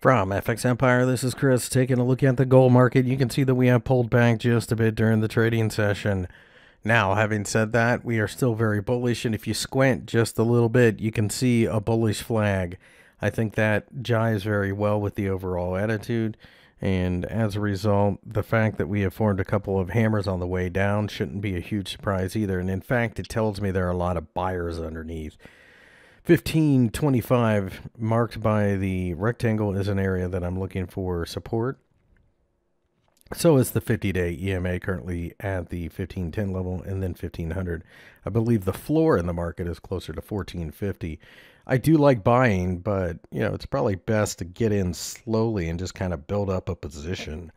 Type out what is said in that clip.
From FX Empire, this is Chris taking a look at the gold market. You can see that we have pulled back just a bit during the trading session. Now, having said that, we are still very bullish, and if you squint just a little bit, you can see a bullish flag. I think that jives very well with the overall attitude, and as a result, the fact that we have formed a couple of hammers on the way down shouldn't be a huge surprise either. And in fact, it tells me there are a lot of buyers underneath. 1525 marked by the rectangle is an area that I'm looking for support. So is the 50 day EMA currently at the 1510 level and then 1500. I believe the floor in the market is closer to 1450. I do like buying, but you know, it's probably best to get in slowly and just kind of build up a position.